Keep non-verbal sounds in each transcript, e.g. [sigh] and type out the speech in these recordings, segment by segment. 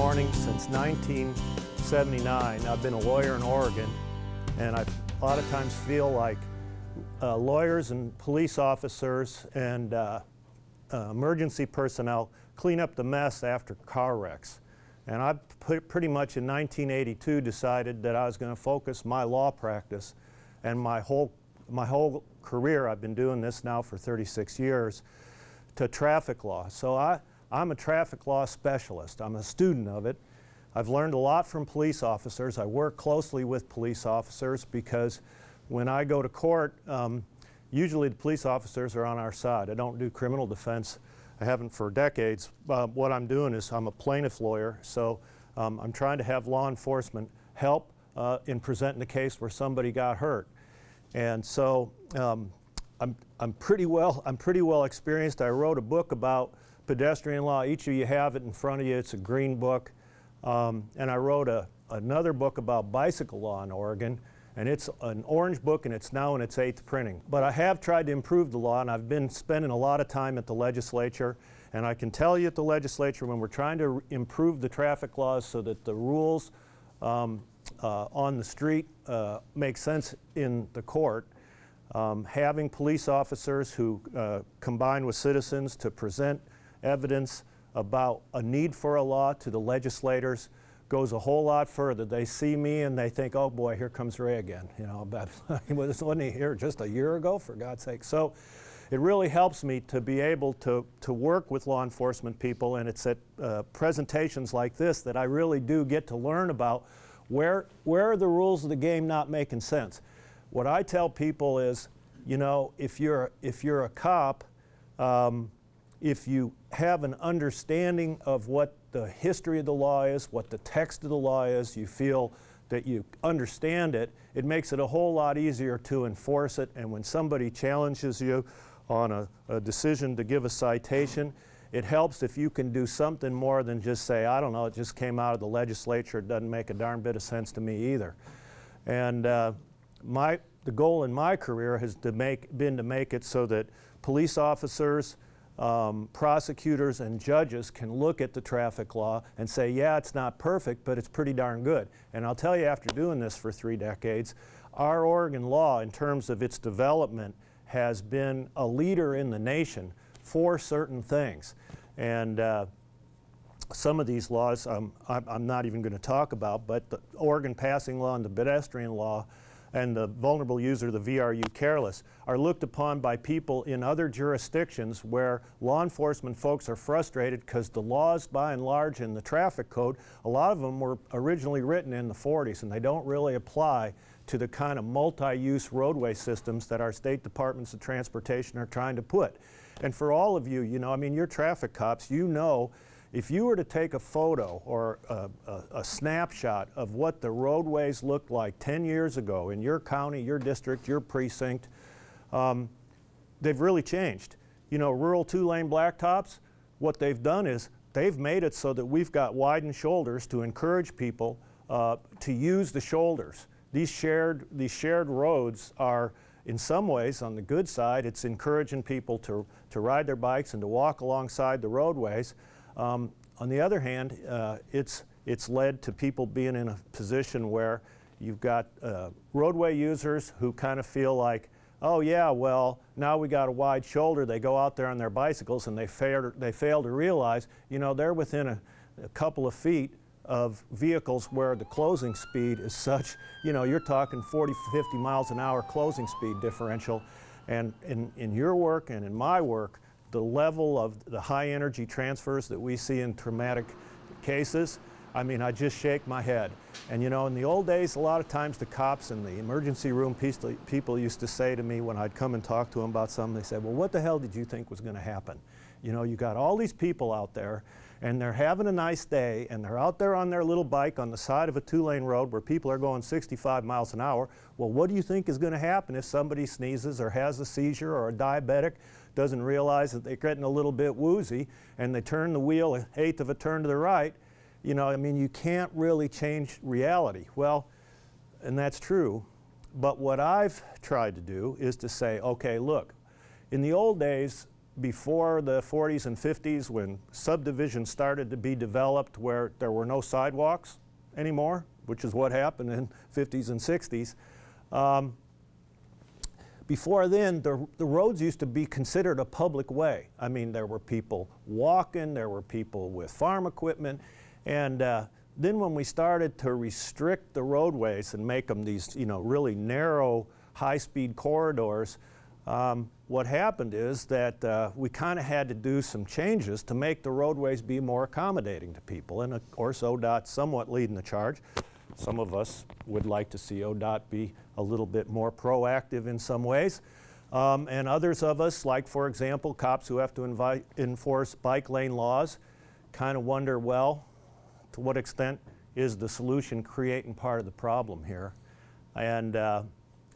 morning since 1979. I've been a lawyer in Oregon, and I a lot of times feel like uh, lawyers and police officers and uh, uh, emergency personnel clean up the mess after car wrecks. And I pretty much in 1982 decided that I was going to focus my law practice and my whole, my whole career, I've been doing this now for 36 years, to traffic law. So I, I'm a traffic law specialist. I'm a student of it. I've learned a lot from police officers. I work closely with police officers because when I go to court, um, usually the police officers are on our side. I don't do criminal defense. I haven't for decades. Uh, what I'm doing is I'm a plaintiff lawyer, so um, I'm trying to have law enforcement help uh, in presenting a case where somebody got hurt. And so um, I'm, I'm, pretty well, I'm pretty well experienced. I wrote a book about pedestrian law. Each of you have it in front of you. It's a green book. Um, and I wrote a, another book about bicycle law in Oregon and it's an orange book and it's now in its eighth printing. But I have tried to improve the law and I've been spending a lot of time at the legislature and I can tell you at the legislature when we're trying to improve the traffic laws so that the rules um, uh, on the street uh, make sense in the court, um, having police officers who uh, combine with citizens to present evidence about a need for a law to the legislators goes a whole lot further. They see me and they think, oh boy, here comes Ray again. You know, [laughs] wasn't he here just a year ago, for God's sake? So it really helps me to be able to, to work with law enforcement people, and it's at uh, presentations like this that I really do get to learn about where, where are the rules of the game not making sense. What I tell people is, you know, if you're, if you're a cop, um, if you have an understanding of what the history of the law is, what the text of the law is, you feel that you understand it, it makes it a whole lot easier to enforce it. And when somebody challenges you on a, a decision to give a citation, it helps if you can do something more than just say, I don't know, it just came out of the legislature, it doesn't make a darn bit of sense to me either. And uh, my, the goal in my career has to make, been to make it so that police officers, um, prosecutors and judges can look at the traffic law and say, yeah, it's not perfect, but it's pretty darn good. And I'll tell you, after doing this for three decades, our Oregon law, in terms of its development, has been a leader in the nation for certain things. And uh, some of these laws um, I'm, I'm, not even going to talk about, but the Oregon passing law and the pedestrian law and the vulnerable user, the VRU careless, are looked upon by people in other jurisdictions where law enforcement folks are frustrated because the laws, by and large, in the traffic code, a lot of them were originally written in the 40s and they don't really apply to the kind of multi-use roadway systems that our state departments of transportation are trying to put. And for all of you, you know, I mean, you're traffic cops, you know if you were to take a photo or a, a, a, snapshot of what the roadways looked like 10 years ago in your county, your district, your precinct, um, they've really changed. You know, rural two-lane blacktops, what they've done is they've made it so that we've got widened shoulders to encourage people uh, to use the shoulders. These shared, these shared roads are, in some ways, on the good side, it's encouraging people to, to ride their bikes and to walk alongside the roadways. Um, on the other hand, uh, it's, it's led to people being in a position where you've got uh, roadway users who kind of feel like, oh yeah, well, now we got a wide shoulder. They go out there on their bicycles and they fail, they fail to realize, you know, they're within a, a couple of feet of vehicles where the closing speed is such, you know, you're talking 40, 50 miles an hour closing speed differential. And in, in your work and in my work, the level of the high energy transfers that we see in traumatic cases, I mean, I just shake my head. And you know, in the old days, a lot of times the cops in the emergency room people used to say to me when I'd come and talk to them about something, they said, well, what the hell did you think was going to happen? You know, you got all these people out there and they're having a nice day and they're out there on their little bike on the side of a two-lane road where people are going 65 miles an hour. Well, what do you think is going to happen if somebody sneezes or has a seizure or a diabetic doesn't realize that they're getting a little bit woozy and they turn the wheel an eighth of a turn to the right, you know, I mean, you can't really change reality. Well, and that's true. But what I've tried to do is to say, okay, look, in the old days, before the 40s and 50s when subdivisions started to be developed where there were no sidewalks anymore, which is what happened in 50s and 60s. Um, before then, the, the roads used to be considered a public way. I mean, there were people walking, there were people with farm equipment, and uh, then when we started to restrict the roadways and make them these, you know, really narrow, high-speed corridors, um, what happened is that uh, we kind of had to do some changes to make the roadways be more accommodating to people. And of course, ODOT somewhat leading the charge. Some of us would like to see ODOT be a little bit more proactive in some ways. Um, and others of us, like for example, cops who have to invite, enforce bike lane laws, kind of wonder, well, to what extent is the solution creating part of the problem here? And uh,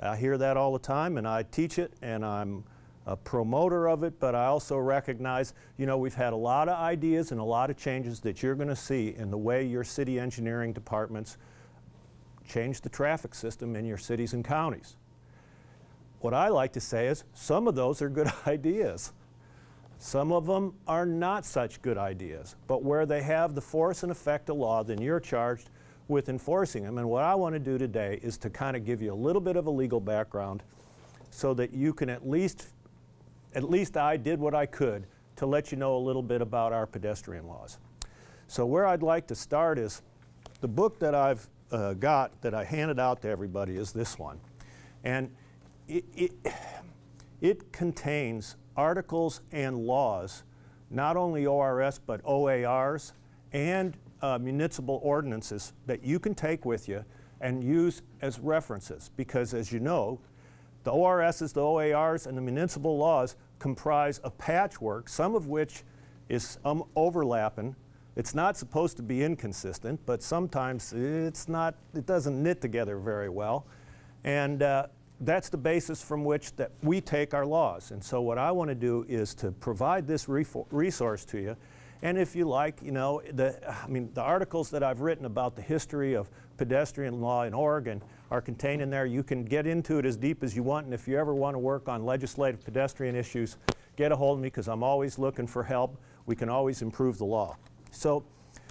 I hear that all the time, and I teach it, and I'm a promoter of it, but I also recognize, you know, we've had a lot of ideas and a lot of changes that you're going to see in the way your city engineering departments change the traffic system in your cities and counties. What I like to say is some of those are good [laughs] ideas. Some of them are not such good ideas, but where they have the force and effect of law, then you're charged with enforcing them. And what I want to do today is to kind of give you a little bit of a legal background so that you can at least at least I did what I could to let you know a little bit about our pedestrian laws. So where I'd like to start is the book that I've uh, got that I handed out to everybody is this one. And it, it, it contains articles and laws, not only ORS but OARs and uh, municipal ordinances that you can take with you and use as references because as you know, the ORSs, the OARs, and the municipal laws comprise a patchwork, some of which is um, overlapping. It's not supposed to be inconsistent, but sometimes it's not, it doesn't knit together very well. And uh, that's the basis from which that we take our laws. And so what I want to do is to provide this resource to you. And if you like, you know, the, I mean, the articles that I've written about the history of pedestrian law in Oregon are contained in there. You can get into it as deep as you want, and if you ever want to work on legislative pedestrian issues, get a hold of me because I'm always looking for help. We can always improve the law. So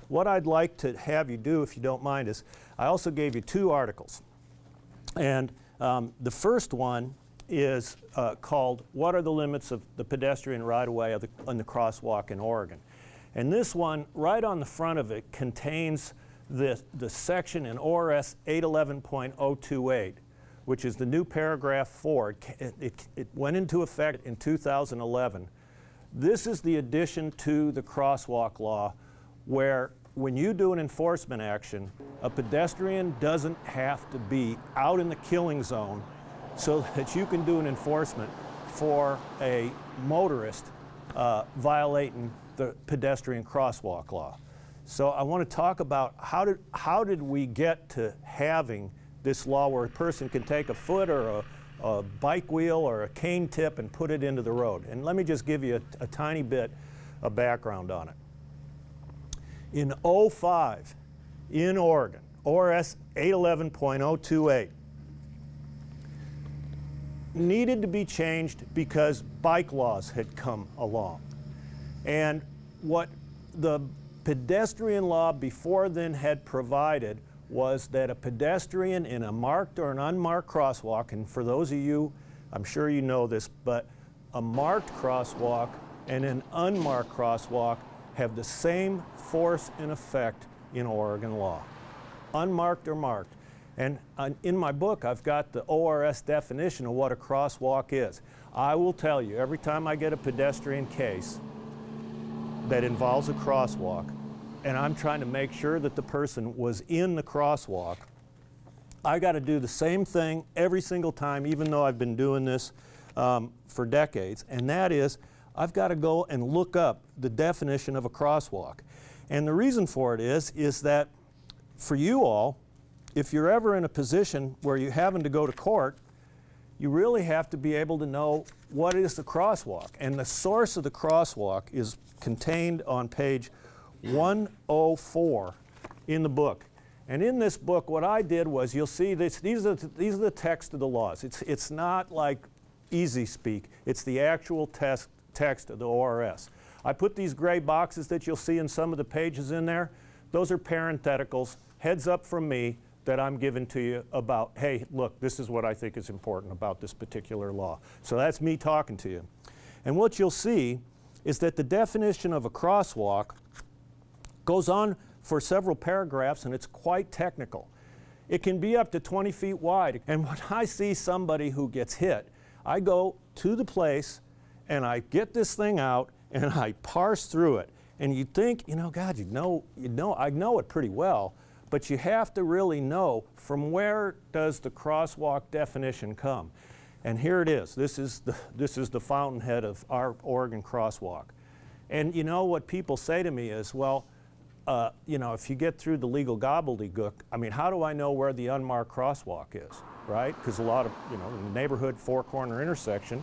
what I'd like to have you do, if you don't mind, is I also gave you two articles. And um, the first one is uh, called What Are the Limits of the Pedestrian Right-of-Way on the Crosswalk in Oregon? And this one, right on the front of it, contains the, the section in ORS 811.028, which is the new paragraph 4. It, it, it went into effect in 2011. This is the addition to the crosswalk law where when you do an enforcement action, a pedestrian doesn't have to be out in the killing zone so [laughs] that you can do an enforcement for a motorist uh, violating the pedestrian crosswalk law. So I want to talk about how did, how did we get to having this law where a person can take a foot or a, a bike wheel or a cane tip and put it into the road. And let me just give you a, a tiny bit of background on it. In 05, in Oregon, ORS 811.028 needed to be changed because bike laws had come along. And what the pedestrian law before then had provided was that a pedestrian in a marked or an unmarked crosswalk, and for those of you, I'm sure you know this, but a marked crosswalk and an unmarked crosswalk have the same force and effect in Oregon law, unmarked or marked. And in my book, I've got the ORS definition of what a crosswalk is. I will tell you, every time I get a pedestrian case, that involves a crosswalk, and I'm trying to make sure that the person was in the crosswalk, I got to do the same thing every single time, even though I've been doing this um, for decades, and that is I've got to go and look up the definition of a crosswalk. And the reason for it is, is that for you all, if you're ever in a position where you're having to go to court, you really have to be able to know what is the crosswalk. And the source of the crosswalk is contained on page 104 in the book. And in this book, what I did was, you'll see this, these, are the, these are the text of the laws. It's, it's not like easy speak, it's the actual text, text of the ORS. I put these gray boxes that you'll see in some of the pages in there. Those are parentheticals, heads up from me that I'm giving to you about, hey, look, this is what I think is important about this particular law. So that's me talking to you. And what you'll see is that the definition of a crosswalk goes on for several paragraphs and it's quite technical. It can be up to 20 feet wide. And [laughs] when I see somebody who gets hit, I go to the place and I get this thing out [laughs] and I parse through it. And you think, you know, God, you know, you know, I know it pretty well, but you have to really know from where does the crosswalk definition come. And here it is. This is the, [laughs] this is the fountainhead of our Oregon crosswalk. And you know what people say to me is, well, uh, you know, if you get through the legal gobbledygook, I mean, how do I know where the unmarked crosswalk is, right? Because a lot of, you know, in the neighborhood four corner intersection,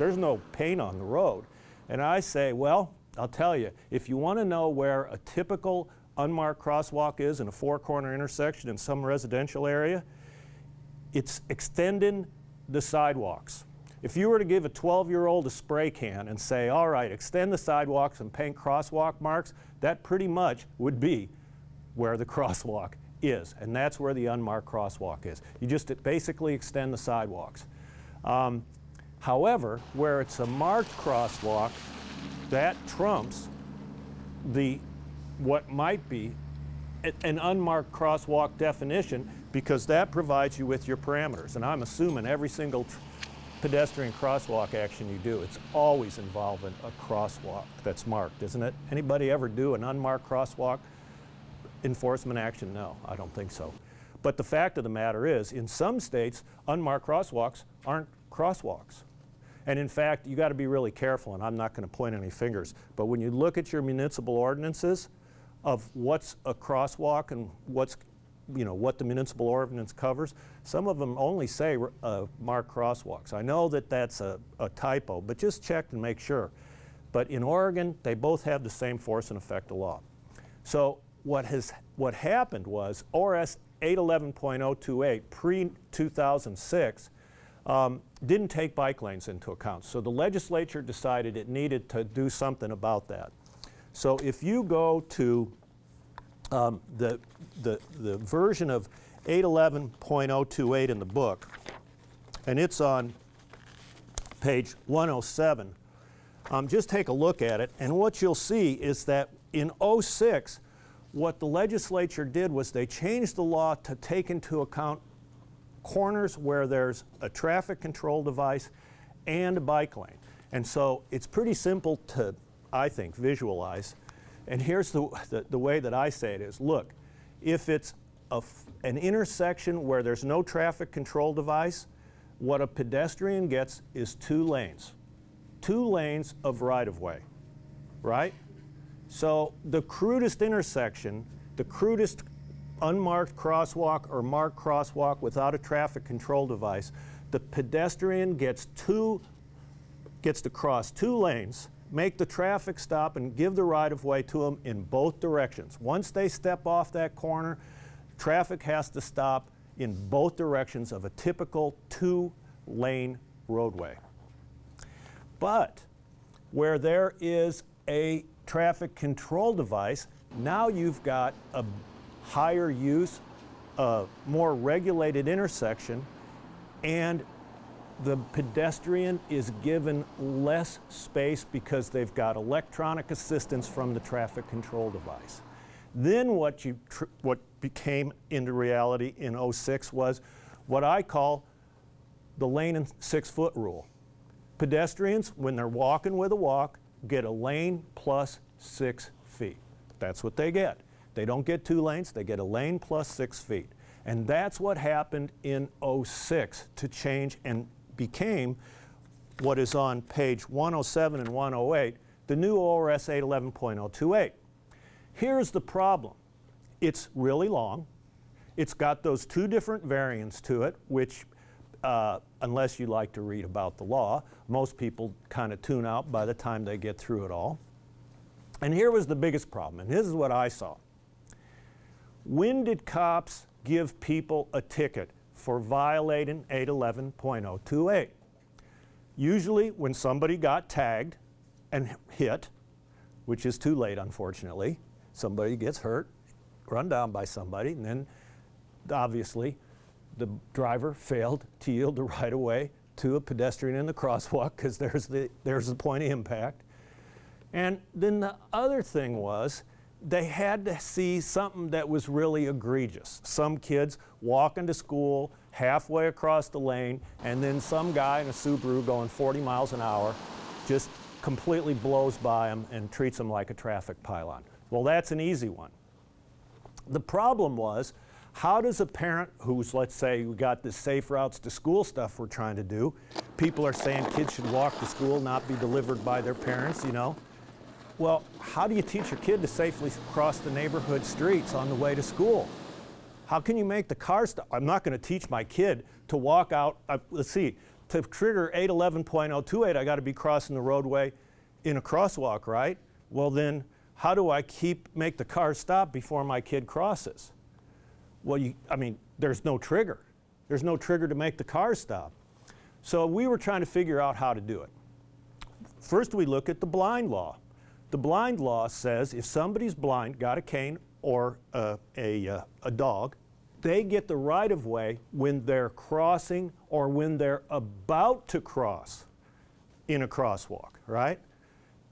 there's no paint on the road. And I say, well, I'll tell you, if you want to know where a typical unmarked crosswalk is in a four corner intersection in some residential area, it's extending the sidewalks. If you were to give a 12 year old a spray can and say, all right, extend the sidewalks and paint crosswalk marks, that pretty much would be where the [laughs] crosswalk is. And that's where the unmarked crosswalk is. You just basically extend the sidewalks. Um, however, where it's a marked crosswalk, that trumps the what might be an unmarked crosswalk definition because that provides you with your parameters. And I'm assuming every single pedestrian crosswalk action you do, it's always involving a crosswalk that's marked, isn't it? Anybody ever do an unmarked crosswalk enforcement action? No, I don't think so. But the fact of the matter is, in some states, unmarked crosswalks aren't crosswalks. And in fact, you got to be really careful, and I'm not going to point any fingers, but when you look at your municipal ordinances of what's a crosswalk and what's you know, what the municipal ordinance covers. Some of them only say uh, mark crosswalks. I know that that's a, a, typo, but just check and make sure. But in Oregon, they both have the same force and effect of law. So what, has, what happened was ORS 811.028 pre-2006 um, didn't take bike lanes into account. So the legislature decided it needed to do something about that. So if you go to um, the, the, the version of 811.028 in the book, and it's on page 107. Um, just take a look at it, and what you'll see is that in 06, what the legislature did was they changed the law to take into account corners where there's a traffic control device and a bike lane. And so it's pretty simple to, I think, visualize. And here's the, the, the way that I say it is, look, if it's an intersection where there's no traffic control device, what a pedestrian gets is two lanes. Two lanes of right-of-way, right? So the crudest intersection, the crudest unmarked crosswalk or marked crosswalk without a traffic control device, the pedestrian gets two, gets to cross two lanes make the traffic stop and give the right of way to them in both directions. Once they step off that corner, traffic has to stop in both directions of a typical two lane roadway. But where there is a traffic control device, now you've got a higher use, a more regulated intersection, and the pedestrian is given less space because they've got electronic assistance from the traffic control device. Then what, you what became into reality in 06 was what I call the lane and six foot rule. Pedestrians, when they're walking with a walk, get a lane plus six feet. That's what they get. They don't get two lanes, they get a lane plus six feet. And that's what happened in 06 to change and became what is on page 107 and 108, the new ORS 811.028. Here's the problem. It's really long. It's got those two different variants to it, which, uh, unless you like to read about the law, most people kind of tune out by the time they get through it all. And here was the biggest problem, and this is what I saw. When did cops give people a ticket for violating 811.028. Usually when somebody got tagged and hit, which is too late, unfortunately. Somebody gets hurt, run down by somebody, and then obviously the driver failed to yield the right of way to a pedestrian in the crosswalk because there's the, there's the point of impact. And then the other thing was they had to see something that was really egregious. Some kids walking to school halfway across the lane, and then some guy in a Subaru going 40 miles an hour just completely blows by them and treats them like a traffic pylon. Well, that's an easy one. The problem was, how does a parent who's, let's say, we got this safe routes to school stuff we're trying to do, people are saying kids should walk to school, not be delivered by their parents, you know? Well, how do you teach your kid to safely cross the neighborhood streets on the way to school? How can you make the car stop? I'm not going to teach my kid to walk out. Uh, let's see, to trigger 811.028, I got to be crossing the roadway in a crosswalk, right? Well, then, how do I keep make the car stop before my kid crosses? Well, you, I mean, there's no trigger. There's no trigger to make the car stop. So we were trying to figure out how to do it. First, we look at the blind law. The blind law says if somebody's blind, got a cane or a, uh, a dog, they get the right of way when they're crossing or when they're about to cross in a crosswalk, right?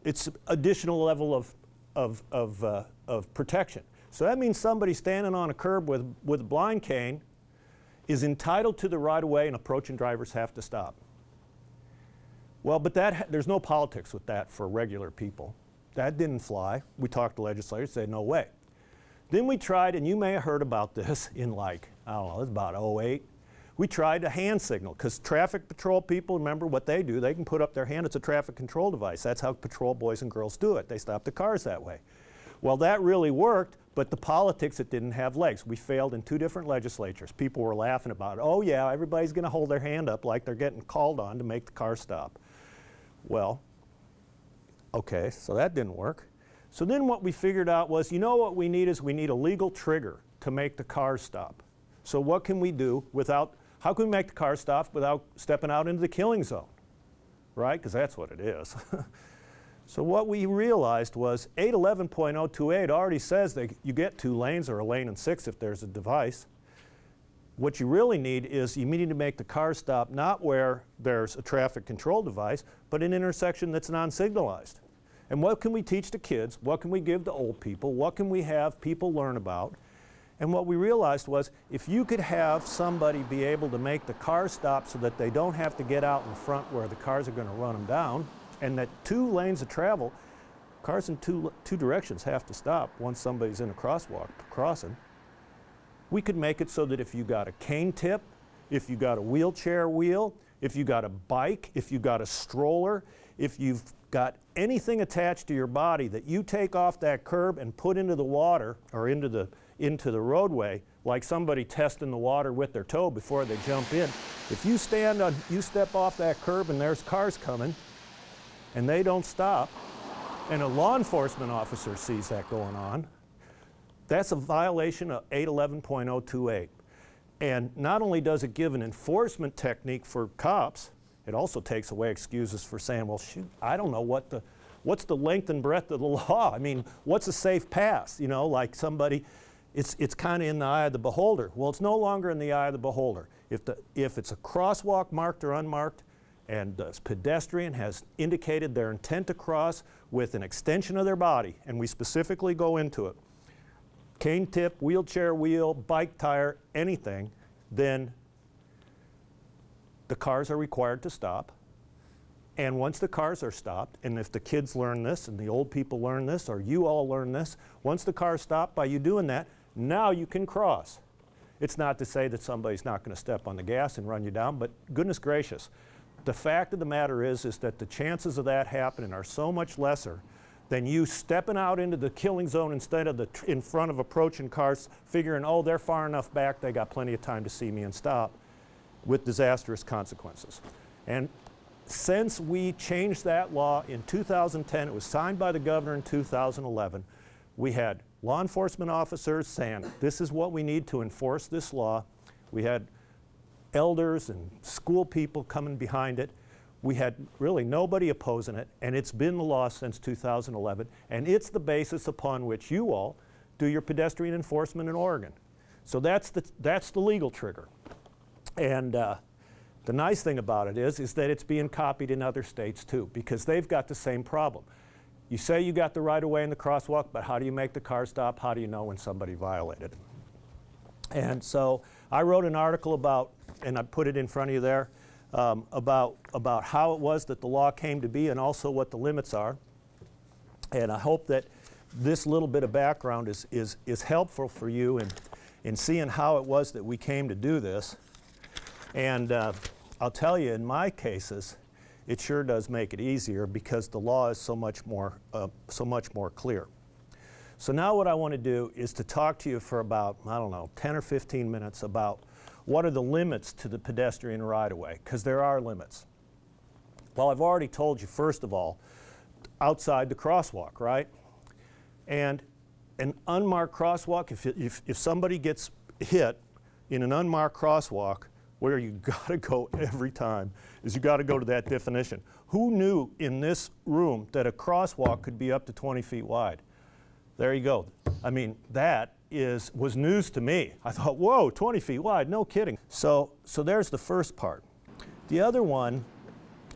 It's additional level of, of, of, uh, of protection. So that means somebody standing on a curb with, with a blind cane is entitled to the right of way and approaching drivers have to stop. Well, but that, there's no politics with that for regular people. That didn't fly. We talked to legislators, said no way. Then we tried, and you may have heard about this [laughs] in like, I don't know, it's about 08. We tried a hand signal because traffic patrol people, remember what they do, they can put up their hand, it's a traffic control device. That's how patrol boys and girls do it. They stop the cars that way. Well, that really worked, but the politics, it didn't have legs. We failed in two different legislatures. People were laughing about it. Oh, yeah, everybody's going to hold their hand up like they're getting called on to make the car stop. Well, okay, so that didn't work. So then what we figured out was, you know what we need is we need a legal trigger to make the car stop. So what can we do without, how can we make the car stop without stepping out into the killing zone? Right, because that's what it is. [laughs] so what we realized was 811.028 already says that you get two lanes or a lane and six if there's a device. What you really need is you need to make the car stop not where there's a traffic control device, but an intersection that's non-signalized. And what can we teach the kids? What can we give to old people? What can we have people learn about? And what we realized was if you could have somebody be able to make the car stop so that they don't have to get out in front where the cars are going to run them down, and that two lanes of travel, cars in two, two directions have to stop once somebody's in a crosswalk crossing. We could make it so that if you got a cane tip, if you got a wheelchair wheel, if you got a bike, if you got a stroller, if you've got anything attached to your body that you take off that curb and put into the water or into the, into the roadway, like somebody testing the water with their toe before they jump in, if you stand on, you step off that curb and there's cars coming and they don't stop, and a law enforcement officer sees that going on, that's a violation of 811.028. And not only does it give an enforcement technique for cops, it also takes away excuses for saying, well, shoot, I don't know what the, what's the length and breadth of the [laughs] law? I mean, what's a safe pass? You know, like somebody, it's, it's kind of in the eye of the beholder. Well, it's no longer in the eye of the beholder. If, the, if it's a crosswalk marked or unmarked, and the pedestrian has indicated their intent to cross with an extension of their body, and we specifically go into it, cane tip, wheelchair wheel, bike tire, anything, then the cars are required to stop. And once the cars are stopped, and if the kids learn this and the old people learn this, or you all learn this, once the cars stop by you doing that, now you can cross. It's not to say that somebody's not going to step on the gas and run you down, but goodness gracious, the fact of the matter is, is that the chances of that happening are so much lesser than you stepping out into the killing zone instead of the in front of approaching cars, figuring, oh, they're far enough back, they got plenty of time to see me and stop with disastrous consequences. And since we changed that law in 2010, it was signed by the governor in 2011, we had law enforcement officers saying, this is what we need to enforce this law. We had elders and school people coming behind it. We had really nobody opposing it, and it's been the law since 2011, and it's the basis upon which you all do your pedestrian enforcement in Oregon. So that's the, that's the legal trigger. And uh, the nice thing about it is, is that it's being copied in other states too, because they've got the same problem. You say you got the right of way in the crosswalk, but how do you make the car stop? How do you know when somebody violated? And so I wrote an article about, and I put it in front of you there, um, about, about how it was that the law came to be and also what the limits are. And I hope that this little bit of background is, is, is helpful for you in, in seeing how it was that we came to do this. And uh, I'll tell you, in my cases, it sure does make it easier because the law is so much more, uh, so much more clear. So now what I want to do is to talk to you for about, I don't know, 10 or 15 minutes about what are the limits to the pedestrian right-of-way, because there are limits. Well, I've already told you, first of all, outside the crosswalk, right? And an unmarked crosswalk, if, if, if somebody gets hit in an unmarked crosswalk, where you [laughs] gotta go every time is you gotta go to that definition. Who knew in this room that a crosswalk could be up to 20 feet wide? There you go. I mean, that is, was news to me. I thought, whoa, 20 feet wide, no kidding. So, so there's the first part. The other one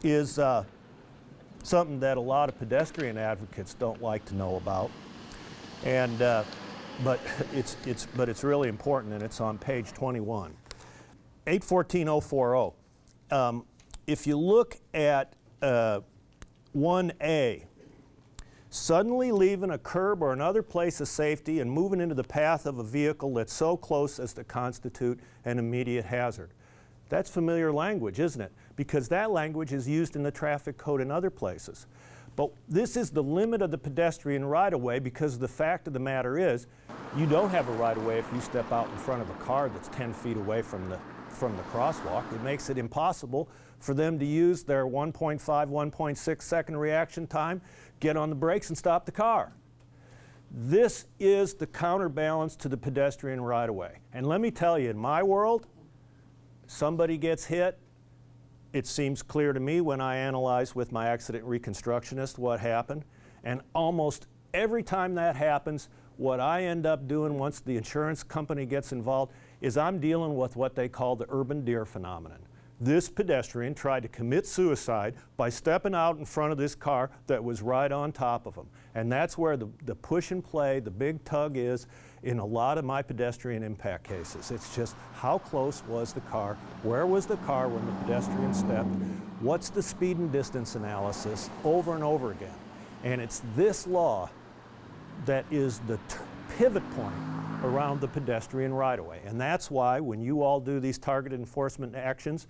is uh, something that a lot of pedestrian advocates don't like to know about. And, uh, but, [laughs] it's, it's, but it's really important, and it's on page 21. 814040. Um, if you look at uh, 1A, suddenly leaving a curb or another place of safety and moving into the path of a vehicle that's so close as to constitute an immediate hazard. That's familiar language, isn't it? Because that language is used in the traffic code in other places. But this is the limit of the pedestrian right-of-way because the fact of the matter is you don't have a right-of-way if you step out in front of a car that's 10 feet away from the, from the crosswalk. It makes it impossible for them to use their 1.5, 1.6 second reaction time get on the brakes and stop the car. This is the counterbalance to the pedestrian right of way. And let me tell you, in my world, somebody gets hit, it seems clear to me when I analyze with my accident reconstructionist what happened. And almost every time that happens, what I end up doing once the insurance company gets involved is I'm dealing with what they call the urban deer phenomenon this pedestrian tried to commit suicide by stepping out in front of this car that was right on top of him. And that's where the, the push and play, the big tug is in a lot of my pedestrian impact cases. It's just how close was the car? Where was the car when the pedestrian stepped? What's the speed and distance analysis over and over again? And it's this law that is the pivot point around the pedestrian right-of-way. And that's why when you all do these targeted enforcement actions,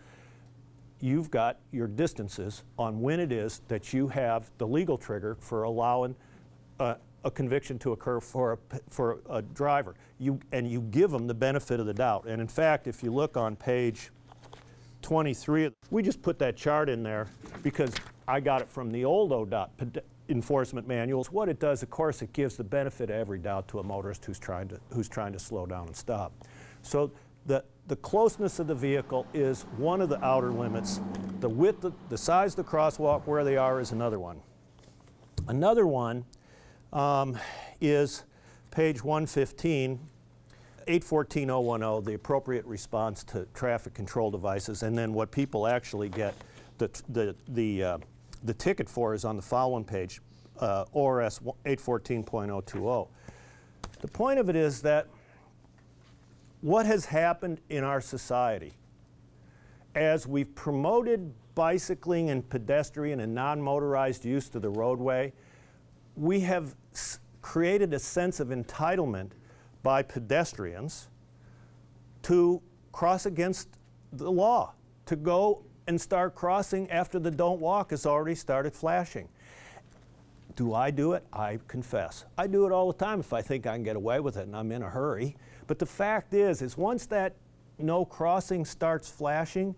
you've got your distances on when it is that you have the legal trigger for allowing uh, a conviction to occur for a, for a driver. You, and you give them the benefit of the doubt. And in fact, if you look on page 23, we just put that chart in there because I got it from the old ODOT enforcement manuals. What it does, of course, it gives the benefit of every doubt to a motorist who's trying to, who's trying to slow down and stop. So the, the closeness of the vehicle is one of the outer limits. The width, the size of the crosswalk, where they are, is another one. Another one um, is page 115, 814010, the appropriate response to traffic control devices, and then what people actually get the, the, the, uh, the ticket for is on the following page, uh, ORS 814.020. The point of it is that what has happened in our society as we've promoted bicycling and pedestrian and non-motorized use to the roadway, we have created a sense of entitlement by pedestrians to cross against the law, to go and start crossing after the don't walk has already started flashing. Do I do it? I confess. I do it all the time if I think I can get away with it and I'm in a hurry. But the fact is, is once that no crossing starts flashing,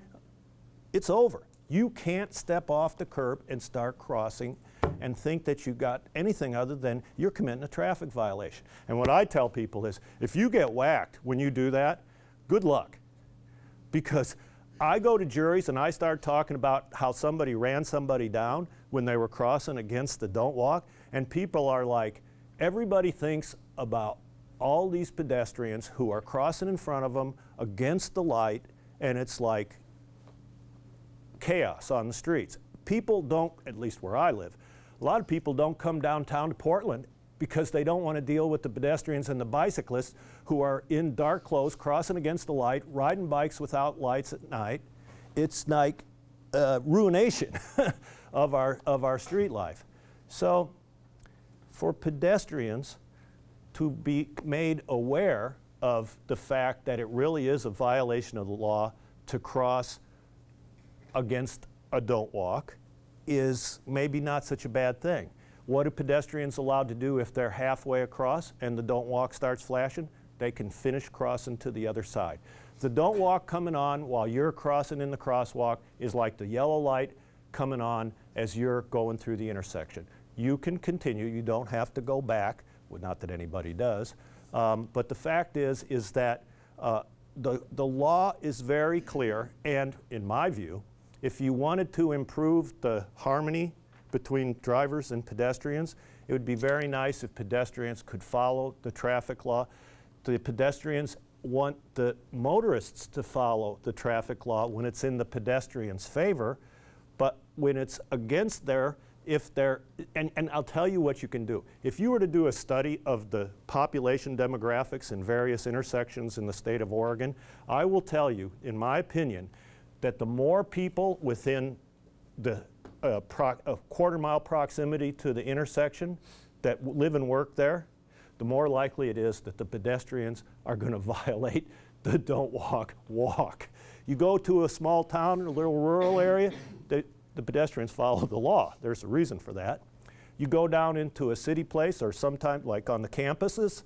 it's over. You can't step off the curb and start crossing and think that you got anything other than you're committing a traffic violation. And what I tell people is, if you get whacked when you do that, good luck. Because I go to juries and I start talking about how somebody ran somebody down when they were crossing against the don't walk, and people are like, everybody thinks about all these pedestrians who are crossing in front of them against the light, and it's like chaos on the streets. People don't, at least where I live, a lot of people don't come downtown to Portland because they don't want to deal with the pedestrians and the bicyclists who are in dark clothes, crossing against the light, riding bikes without lights at night. It's like uh, ruination [laughs] of, our, of our street life. So, for pedestrians to be made aware of the fact that it really is a violation of the law to cross against a don't walk is maybe not such a bad thing. What are pedestrians allowed to do if they're halfway across and the don't walk starts flashing? They can finish crossing to the other side. The don't walk coming on while you're crossing in the crosswalk is like the yellow light coming on as you're going through the intersection. You can continue, you don't have to go back, well, not that anybody does, um, but the fact is, is that uh, the, the law is very clear, and in my view, if you wanted to improve the harmony between drivers and pedestrians, it would be very nice if pedestrians could follow the traffic law. The pedestrians want the motorists to follow the traffic law when it's in the pedestrians' favor, but when it's against their, if they're, and, and I'll tell you what you can do. If you were to do a study of the population demographics in various intersections in the state of Oregon, I will tell you, in my opinion, that the more people within the uh, pro- a quarter mile proximity to the intersection that live and work there, the more likely it is that the pedestrians are going [laughs] to violate the don't walk, walk. You go to a small town or a little rural area, the, the pedestrians follow the law. There's a reason for that. You go down into a city place or sometimes like on the campuses,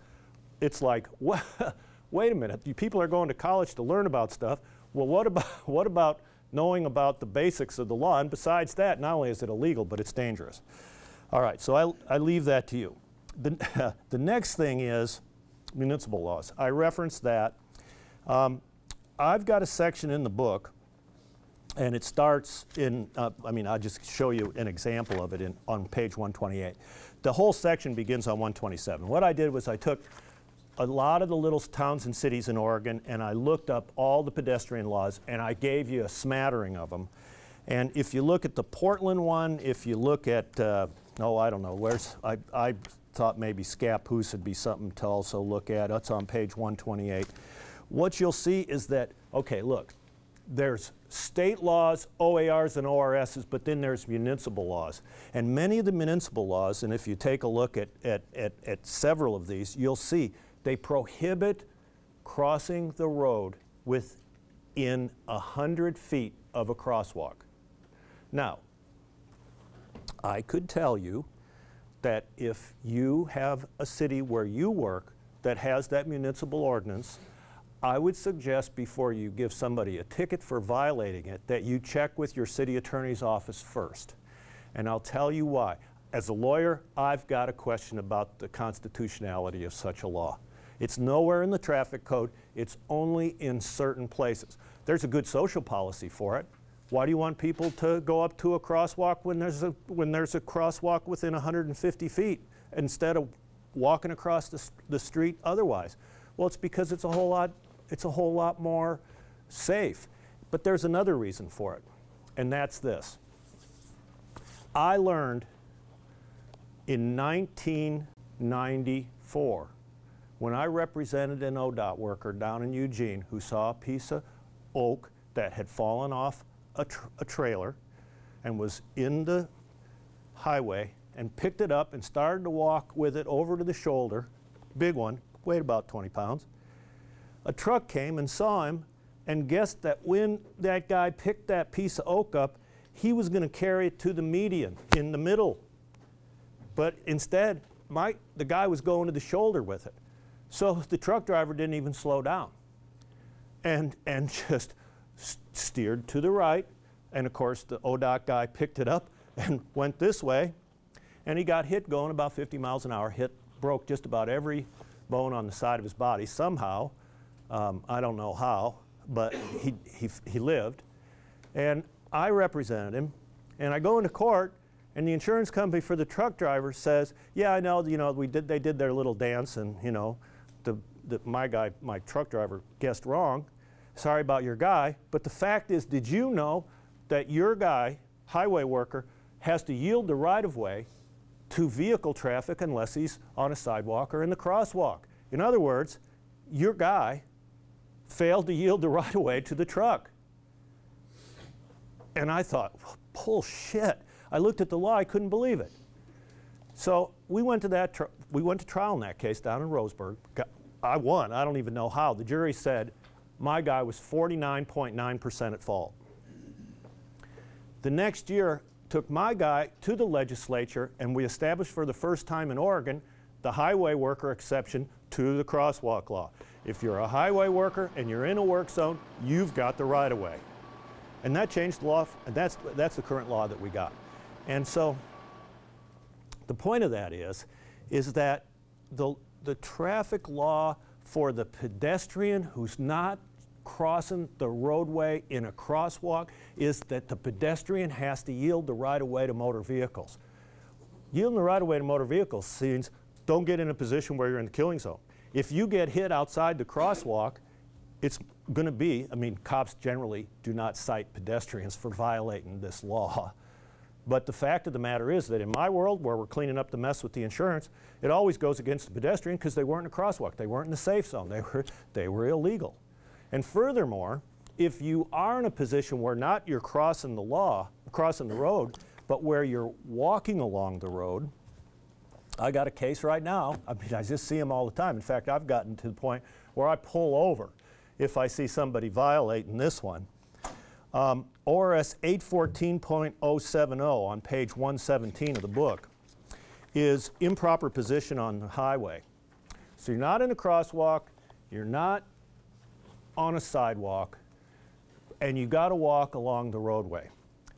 it's like, [laughs] wait a minute, you people are going to college to learn about stuff. Well, what about, [laughs] what about knowing about the basics of the law? And besides that, not only is it illegal, but it's dangerous. All right, so I, I leave that to you. The, [laughs] the next thing is municipal laws. I referenced that. Um, I've got a section in the book, and it starts in, uh, I mean, I'll just show you an example of it in, on page 128. The whole section begins on 127. What I did was I took a lot of the little towns and cities in Oregon, and I looked up all the pedestrian laws, and I gave you a smattering of them. And if you look at the Portland one, if you look at, uh, oh, I don't know, where's, I, I thought maybe Scappoose would be something to also look at. That's on page 128. What you'll see is that, okay, look, there's state laws, OARs, and ORSs, but then there's municipal laws. And many of the municipal laws, and if you take a look at, at, at, at several of these, you'll see they prohibit crossing the road within 100 feet of a crosswalk. Now, I could tell you that if you have a city where you work that has that municipal ordinance, I would suggest before you give somebody a ticket for violating it that you check with your city attorney's office first. And I'll tell you why. As a lawyer, I've got a question about the constitutionality of such a law. It's nowhere in the traffic code, it's only in certain places. There's a good social policy for it. Why do you want people to go up to a crosswalk when there's a, when there's a crosswalk within 150 feet instead of walking across the, the street otherwise? Well, it's because it's a whole lot, it's a whole lot more safe. But there's another reason for it, and that's this. I learned in 1994 when I represented an ODOT worker down in Eugene who saw a piece of oak that had fallen off a, a trailer and was in the highway and picked it up and started to walk with it over to the shoulder, big one, weighed about 20 pounds. A truck came and saw him and guessed that when that guy picked that piece of oak up, he was going to carry it to the median in the middle. But instead, my, the guy was going to the shoulder with it. So the truck driver didn't even slow down and, and [laughs] just steered to the right. And of course, the ODOT guy picked it up and went this way. And he got hit going about 50 miles an hour, hit, broke just about every bone on the side of his body somehow. Um, I don't know how, but he, he, he lived. And I represented him, and I go into court, and the insurance company for the truck driver says, "Yeah, I know. You know, we did. They did their little dance, and you know, the my guy, my truck driver, guessed wrong. Sorry about your guy. But the fact is, did you know that your guy, highway worker, has to yield the right of way to vehicle traffic unless he's on a sidewalk or in the crosswalk? In other words, your guy failed to yield the [laughs] right of way to the truck. And I thought, bullshit. I looked at the law, I couldn't believe it. So we went to that, we went to trial in that case down in Roseburg. I won, I don't even know how. The jury said my guy was 49.9% at fault. The next year, took my guy to the legislature and we established for the first time in Oregon the highway worker exception to the crosswalk law. If you're a highway worker and you're in a work zone, you've got the right of way. And that changed the law, and that's, that's the current law that we got. And so the point of that is, is that the, the traffic law for the pedestrian who's not crossing the roadway in a crosswalk is that the pedestrian has to yield the right of way to motor vehicles. Yielding the right of way to motor vehicles means don't get in a position where you're in the killing zone. If you get hit outside the crosswalk, it's going to be, I mean, cops generally do not cite pedestrians for violating this law. But the fact of the matter is that in my world, where we're cleaning up the mess with the insurance, it always goes against the pedestrian because they weren't in a crosswalk. They weren't in the safe zone. They were, they were illegal. And furthermore, if you are in a position where not you're crossing the law, crossing the road, but where you're walking along the road, I got a case right now. I mean, I just see them all the time. In fact, I've gotten to the point where I pull over if I see somebody violating this one. Um, ORS 814.070 on page 117 of the book is improper position on the highway. So you're not in a crosswalk, you're not on a sidewalk, and you've got to walk along the roadway.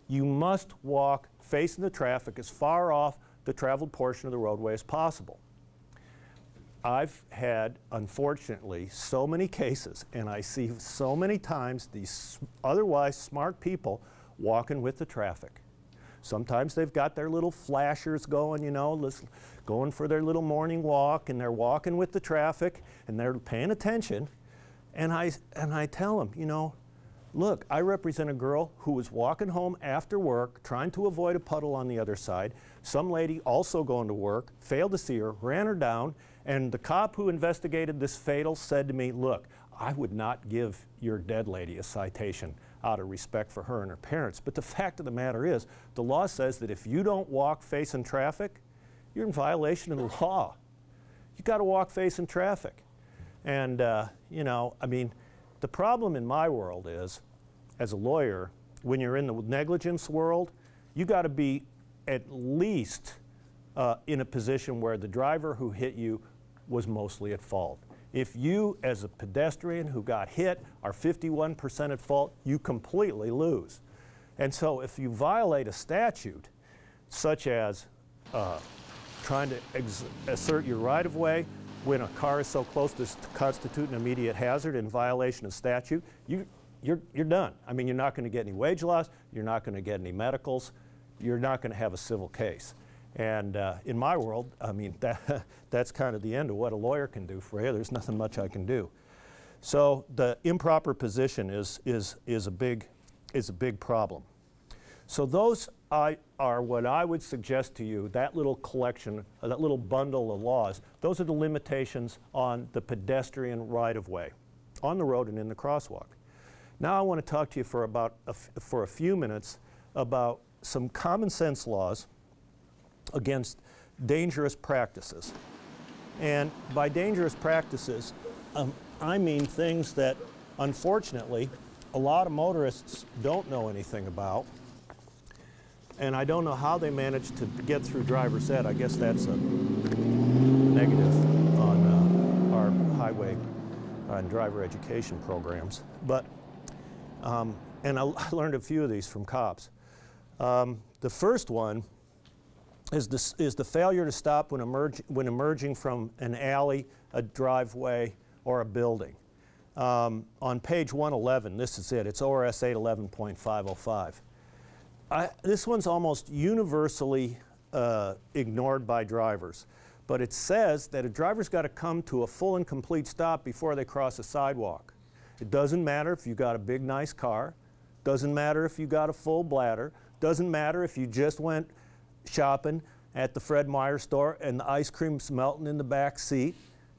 You must walk facing the traffic as far off the traveled portion of the roadway as possible. I've had, unfortunately, so many cases, and I see so many times these otherwise smart people walking with the traffic. Sometimes they've got their little flashers going, you know, going for their little morning walk, and they're walking with the traffic, and they're paying attention. And I, and I tell them, you know, look, I represent a girl who was walking home after work, trying to avoid a puddle on the other side. Some lady also going to work, failed to see her, ran her down, and the cop who investigated this fatal said to me, look, I would not give your dead lady a citation out of respect for her and her parents. But the fact of the matter is, the law says that if you don't walk facing traffic, you're in violation of the [laughs] law. You got to walk facing traffic. And, uh, you know, I mean, the problem in my world is, as a lawyer, when you're in the negligence world, you got to be at least uh, in a position where the driver who hit you was mostly at fault. If you, as a pedestrian who got hit, are 51% at fault, you completely lose. And so if you violate a statute, such as uh, trying to assert your right of way when a car is so close to constitute an immediate hazard in violation of statute, you, you're, you're done. I mean, you're not going to get any wage loss, you're not going to get any medicals, you're not going to have a civil case. And uh, in my world, I mean, [laughs] that, that's kind of the end of what a lawyer can do for you. There's nothing much I can do. So the improper position is, is, is, a, big, is a big problem. So those I, are what I would suggest to you, that little collection, uh, that little bundle of laws, those are the limitations on the pedestrian right-of-way, on the road and in the crosswalk. Now I want to talk to you for about a for a few minutes about some common sense laws against dangerous practices. And by dangerous practices, um, I mean things that unfortunately a lot of motorists don't know anything about. And I don't know how they manage to get through driver's ed. I guess that's a negative on uh, our highway and driver education programs. But, um, and [laughs] I learned a few of these from cops. Um, the first one is the, is the failure to stop when, emerge, when emerging from an alley, a driveway, or a building. um, on page 111, this is it, it's ORS 811.505. I, this one's almost universally uh, ignored by drivers, but it says that a driver's got to come to a full and complete stop before they cross a sidewalk. It doesn't matter if you got a big, nice car, doesn't matter if you got a full bladder, doesn't matter if you just went shopping at the Fred Meyer store and the ice cream's melting in the back seat.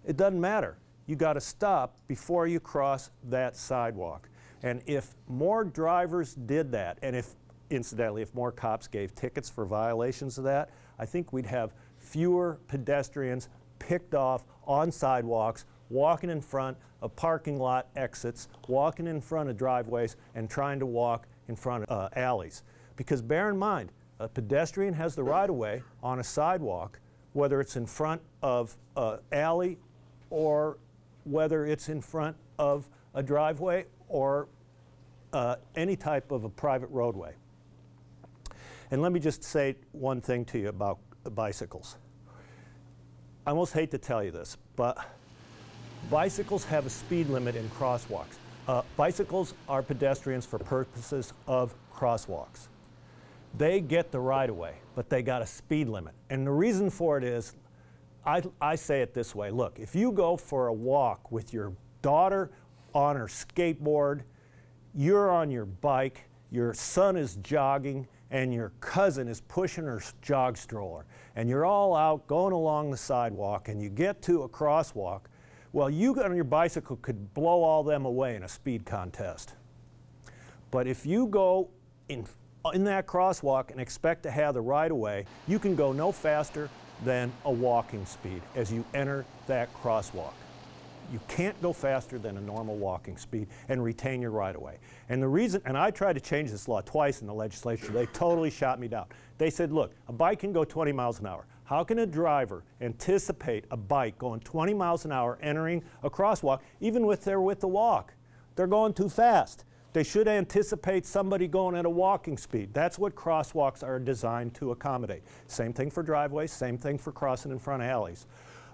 It doesn't matter. You got to stop before you cross that sidewalk. And if more drivers did that, and if, incidentally, if more cops gave tickets for violations of that, I think we'd have fewer pedestrians picked off on sidewalks, walking in front of parking lot exits, walking in front of driveways, and trying to walk in front of uh, alleys. Because bear in mind, a pedestrian has the right of way on a sidewalk, whether it's in front of an alley or whether it's in front of a driveway or uh, any type of a private roadway. And let me just say one thing to you about bicycles. I almost hate to tell you this, but bicycles have a speed limit in crosswalks. Uh, bicycles are pedestrians for purposes of crosswalks. They get the right of way, but they got a speed limit. And the reason for it is I, I say it this way look, if you go for a walk with your daughter on her skateboard, you're on your bike, your son is jogging, and your cousin is pushing her jog stroller, and you're all out going along the sidewalk, and you get to a crosswalk, well, you on your bicycle could blow all them away in a speed contest. But if you go in, Uh, in that crosswalk and expect to have the right of way, you can go no faster than a walking speed as you enter that crosswalk. You can't go faster than a normal walking speed and retain your right of way. And the reason, and I tried to change this law twice in the legislature, they totally shot me down. They said, look, a bike can go 20 miles an hour. How can a driver anticipate a bike going 20 miles an hour entering a crosswalk, even with their with the walk? They're going too fast. They should anticipate somebody going at a walking speed. That's what crosswalks are designed to accommodate. Same thing for driveways, same thing for crossing in front of alleys.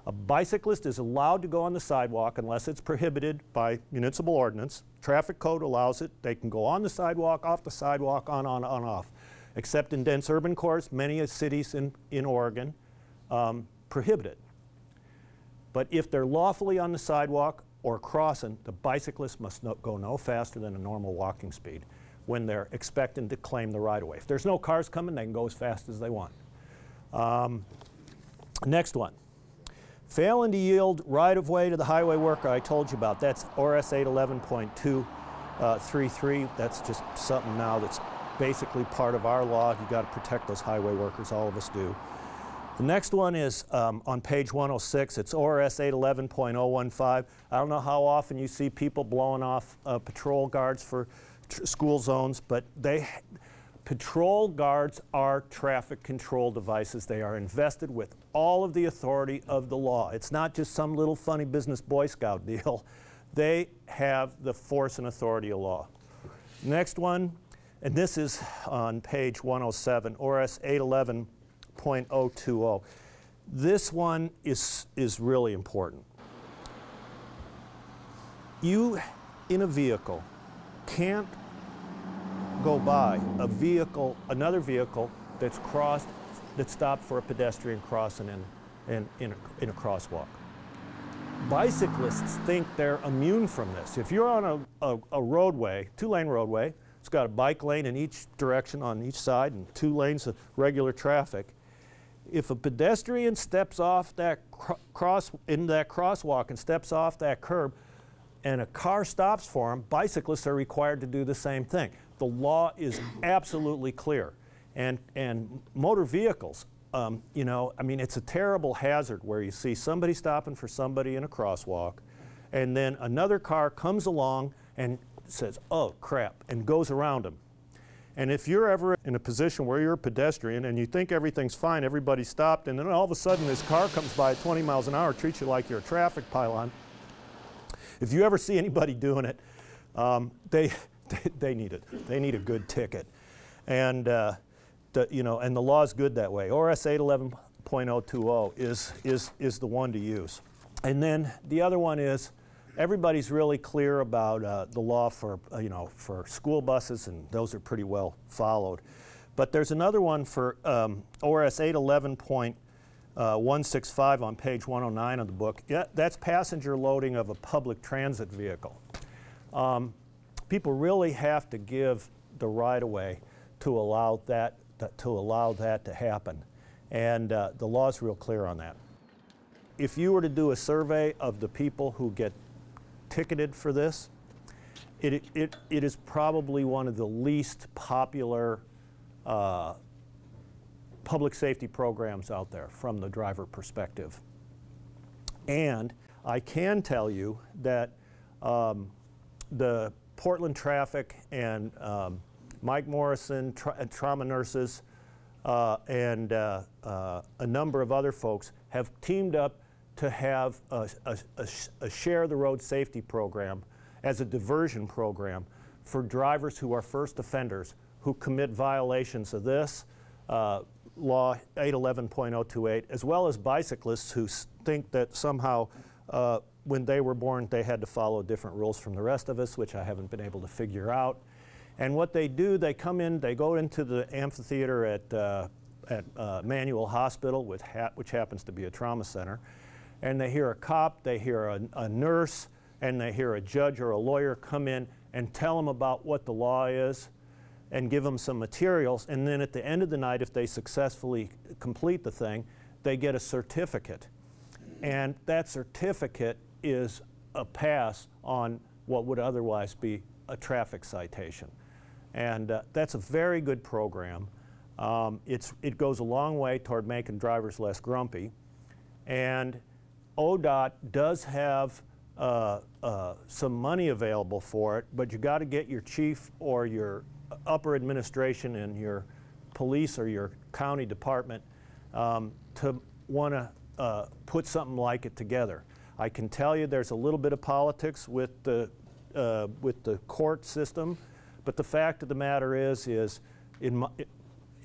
A bicyclist is allowed to go on the sidewalk unless it's prohibited by municipal ordinance. Traffic code allows it. They can go on the sidewalk, off the sidewalk, on, on, on, off. Except in dense urban cores, many cities in, in Oregon um, prohibit it. But if they're lawfully on the sidewalk or crossing, the bicyclist must no, go no faster than a normal walking speed when they're expecting to claim the right of way. If there's no cars coming, they can go as fast as they want. Um, next one. Failing to yield right of way to the highway worker I told you about. That's ORS 811.233. Uh, that's just something now that's basically part of our law. You've got to protect those highway workers, all of us do. The next one is um, on page 106. It's ORS 811.015. I don't know how often you see people blowing off uh, patrol guards for school zones, but they patrol guards are traffic control devices. They are invested with all of the authority of the law. It's not just some little funny business Boy Scout deal. [laughs] They have the force and authority of law. Next one, and this is on page 107, ORS 811. 0.020. This one is, is really important. You, in a vehicle, can't go by a vehicle, another vehicle that's crossed, that stopped for a pedestrian crossing in, in, in, a, in a crosswalk. Bicyclists think they're immune from this. If you're on a, a, a roadway, two lane roadway, it's got a bike lane in each direction on each side and two lanes of regular traffic if a pedestrian steps off that cross in that crosswalk and steps off that curb and a car stops for him, bicyclists are required to do the same thing. The law is absolutely clear. And, and motor vehicles, um, you know, I mean, it's a terrible hazard where you see somebody stopping for somebody in a crosswalk, and then another car comes along and says, oh crap, and goes around them. And if you're ever in a position where you're a pedestrian and you think everything's fine, everybody stopped, and then all of a sudden this car comes by at 20 miles an hour, treats you like you're a traffic pylon. If you ever see anybody doing it, um, they, [laughs] they, need it. They need a good ticket. And, uh, the, you know, and the law is good that way. ORS 811.020 is, is, is the one to use. And then the other one is everybody's really clear about uh, the law for, uh, you know, for school buses, and those are pretty well followed. But there's another one for um, ORS 811.165 on page 109 of the book. Yeah, that's passenger loading of a public transit vehicle. Um, people really have to give the right of way to allow that to allow that to happen, and uh, the law's real clear on that. If you were to do a survey of the people who get ticketed for this, it, it, it is probably one of the least popular uh, public safety programs out there from the driver perspective. And I can tell you that um, the Portland Traffic and um, Mike Morrison, tra- trauma nurses, uh, and uh, uh, a number of other folks have teamed up to have a, a, a, a, share the road safety program as a diversion program for drivers who are first offenders who commit violations of this uh, law 811.028, as well as bicyclists who think that somehow uh, when they were born they had to follow different rules from the rest of us, which I haven't been able to figure out. And what they do, they come in, they go into the amphitheater at, uh, at uh, Emanuel Hospital, with ha which happens to be a trauma center, and they hear a cop, they hear a, a nurse, and they hear a judge or a lawyer come in and tell them about what the law is and give them some materials. And then at the end of the night, if they successfully complete the thing, they get a certificate. And that certificate is a pass on what would otherwise be a traffic citation. And uh, that's a very good program. Um, it's, it goes a long way toward making drivers less grumpy. And ODOT does have uh, uh, some money available for it, but you got to get your chief or your upper administration and your police or your county department um, to want to uh, put something like it together. I can tell you there's a little bit of politics with the, uh, with the court system but the fact of the matter is, is in my,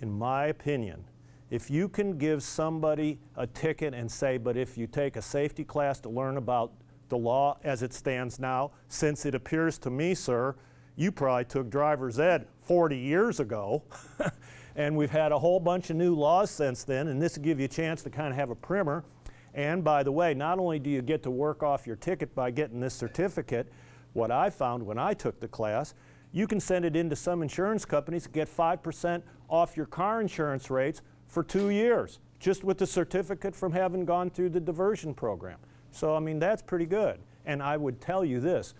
in my opinion, if you can give somebody a ticket and say, but if you take a safety class to learn about the law as it stands now, since it appears to me, sir, you probably took driver's ed 40 years ago, [laughs] and we've had a whole bunch of new laws since then, and this will give you a chance to kind of have a primer. And by the way, not only do you get to work off your ticket by getting this certificate, what I found when I took the class you can send it into some insurance companies get 5% off your car insurance rates for two years, just with the certificate from having gone through the diversion program. So, I mean, that's pretty good. And I would tell you this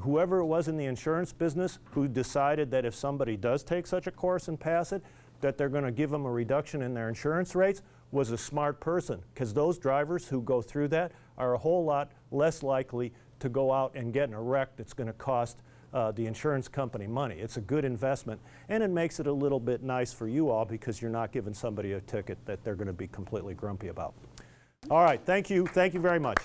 whoever it was in the insurance business who decided that if somebody does take such a course and pass it, that they're going to give them a reduction in their insurance rates was a smart person because those drivers who go through that are a whole lot less likely to go out and get in a wreck that's going to cost uh, the insurance company money. It's a good investment, and it makes it a little bit nice for you all because you're not giving somebody a ticket that they're going to be completely grumpy about. All right, thank you. Thank you very much.